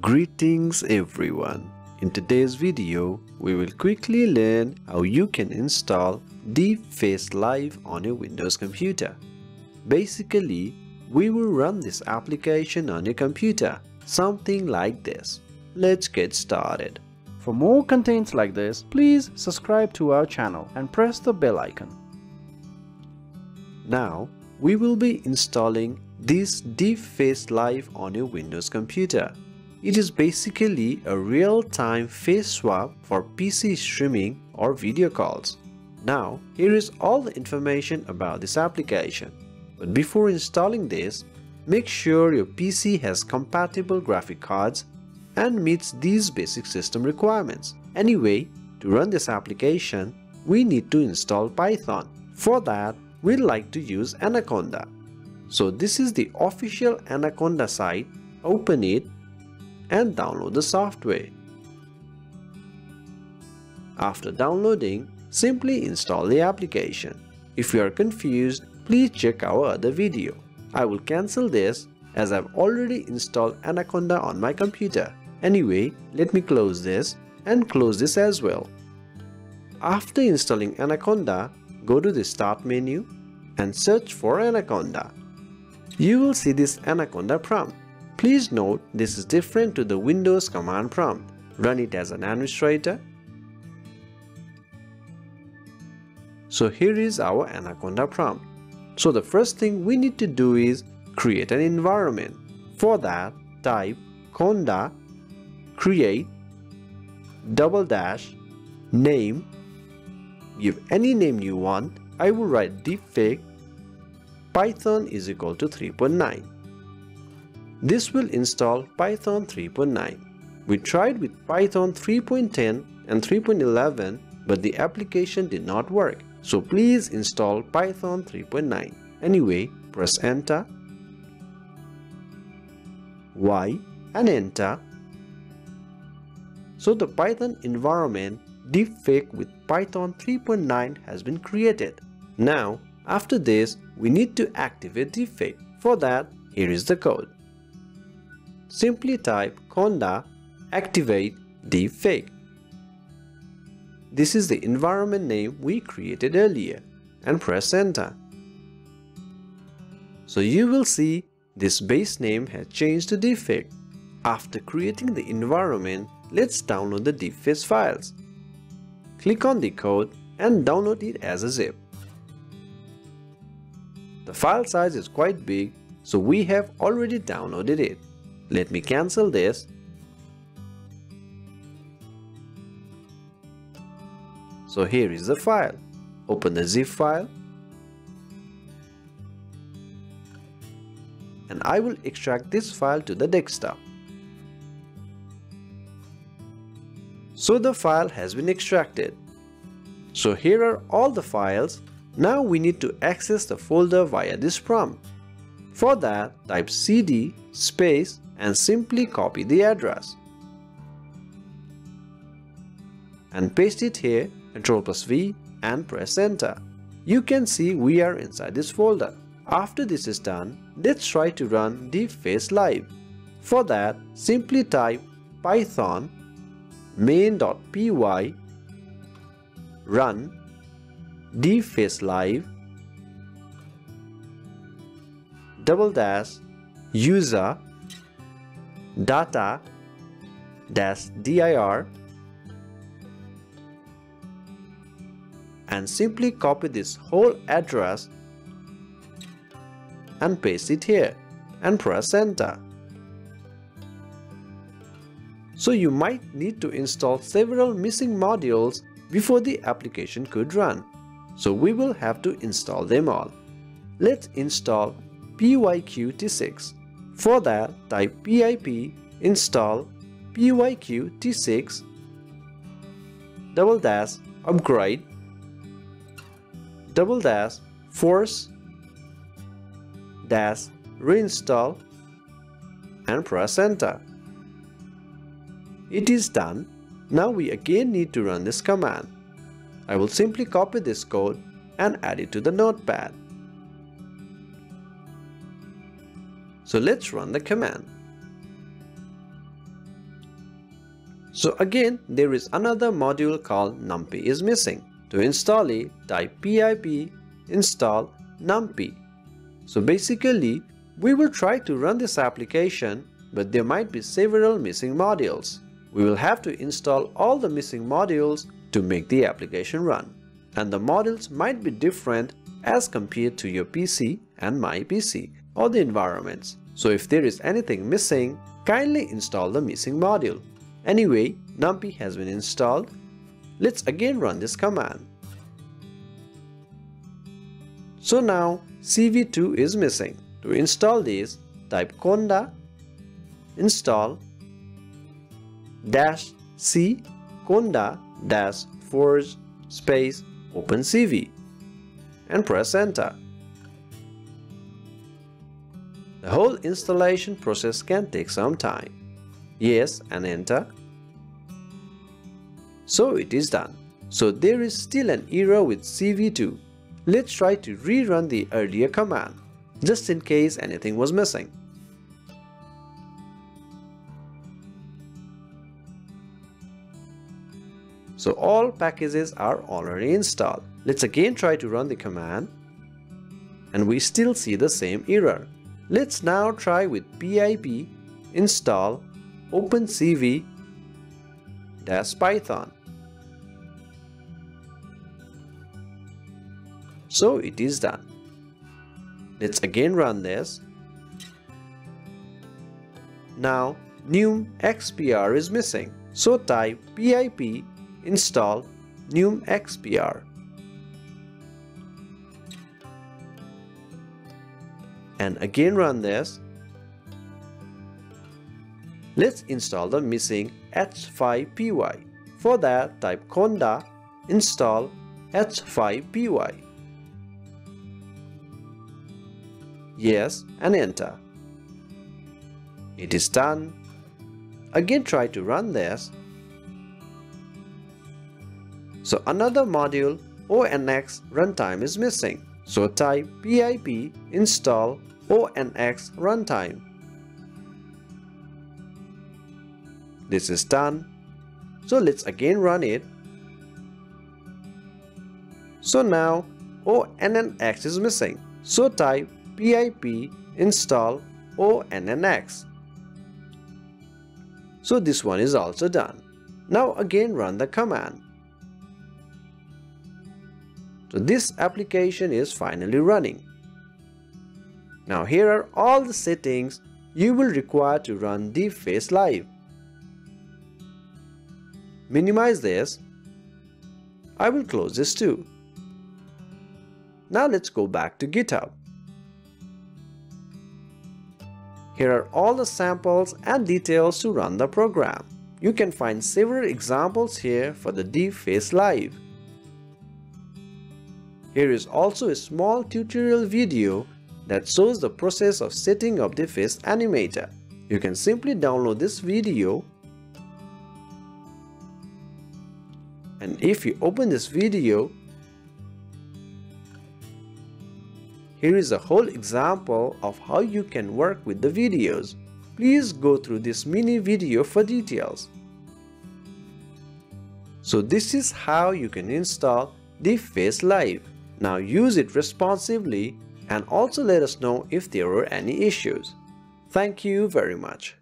Greetings everyone. In today's video, we will quickly learn how you can install DeepFace Live on your Windows computer. Basically, we will run this application on your computer, something like this. Let's get started. For more contents like this, please subscribe to our channel and press the bell icon. Now, we will be installing this DeepFace Live on your Windows computer. It is basically a real-time face swap for PC streaming or video calls. Now, here is all the information about this application. But before installing this, make sure your PC has compatible graphic cards and meets these basic system requirements. Anyway, to run this application, we need to install Python. For that, we'd like to use Anaconda. So this is the official Anaconda site. Open it and download the software. After downloading, simply install the application. If you are confused, please check our other video. I will cancel this as I've already installed Anaconda on my computer. Anyway, let me close this and close this as well. After installing Anaconda, go to the Start menu and search for Anaconda. You will see this Anaconda prompt. Please note this is different to the Windows command prompt. Run it as an administrator. So here is our Anaconda prompt. So the first thing we need to do is create an environment. For that, type conda create double dash name give any name you want I will write deepfake python is equal to 3.9 this will install Python 3.9. We tried with Python 3.10 and 3.11 but the application did not work. So please install Python 3.9. Anyway, press enter, Y and enter. So the Python environment deepfake with Python 3.9 has been created. Now, after this, we need to activate deepfake. For that, here is the code simply type conda activate deepfake. This is the environment name we created earlier and press enter. So you will see this base name has changed to deepfake. After creating the environment, let's download the deepfake files. Click on the code and download it as a zip. The file size is quite big, so we have already downloaded it. Let me cancel this. So here is the file. Open the zip file. And I will extract this file to the desktop. So the file has been extracted. So here are all the files. Now we need to access the folder via this prompt. For that, type cd space and simply copy the address and paste it here Ctrl plus V and press enter. You can see we are inside this folder. After this is done, let's try to run DeepFace Live. For that, simply type python main.py run DeepFace Live double dash user data dash dir and simply copy this whole address and paste it here and press enter. So you might need to install several missing modules before the application could run. So we will have to install them all. Let's install PYQT6. For that, type pip install pyqt6 double dash upgrade double dash force dash reinstall and press enter. It is done. Now we again need to run this command. I will simply copy this code and add it to the notepad. So let's run the command. So again, there is another module called numpy is missing. To install it, type pip install numpy. So basically, we will try to run this application, but there might be several missing modules. We will have to install all the missing modules to make the application run. And the modules might be different as compared to your PC and my PC or the environments. So if there is anything missing, kindly install the missing module. Anyway, numpy has been installed. Let's again run this command. So now CV2 is missing. To install this, type conda install dash c conda dash forge space opencv and press enter. The whole installation process can take some time. Yes and enter. So it is done. So there is still an error with CV2. Let's try to rerun the earlier command, just in case anything was missing. So all packages are already installed. Let's again try to run the command and we still see the same error. Let's now try with pip install opencv python. So it is done. Let's again run this. Now numexpr is missing. So type pip install numexpr. And again run this. Let's install the missing h5py. For that type conda install h5py. Yes and enter. It is done. Again try to run this. So another module ONNX runtime is missing. So type pip install ONNX runtime. This is done. So let's again run it. So now ONNX is missing. So type pip install ONNX. So this one is also done. Now again run the command. So this application is finally running. Now here are all the settings you will require to run DeepFace Live. Minimize this. I will close this too. Now let's go back to GitHub. Here are all the samples and details to run the program. You can find several examples here for the DeepFace Live. Here is also a small tutorial video that shows the process of setting up the face animator. You can simply download this video and if you open this video Here is a whole example of how you can work with the videos. Please go through this mini video for details. So this is how you can install DeepFace Live. Now use it responsibly and also let us know if there are any issues. Thank you very much.